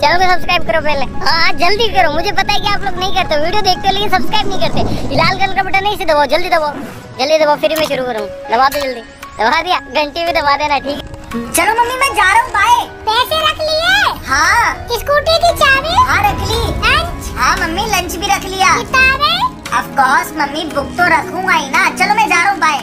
Channel को subscribe करो पहले। हाँ जल्दी करो। मुझे पता है कि आप लोग नहीं करते वीडियो देखते हो लेकिन सब्सक्राइब नहीं करते। लाल कलर का बटन नहीं से दबाओ जल्दी दबाओ। जल्दी दबाओ फिर मैं शुरू करूँ। दबा दो जल्दी। दबा दिया घंटी भी दबा देना ठीक है। चलो मम्मी मैं जा रहा हूँ बाय। पैसे रख लिए? हाँ। स्कूटी की चाबी? हाँ रख ली। लंच? हाँ मम्मी लंच भी रख लिया। किताबें? ऑफ़ कोर्स मम्मी बुक तो रखूँगा ही ना। चलो मैं जा रहा हूँ बाय।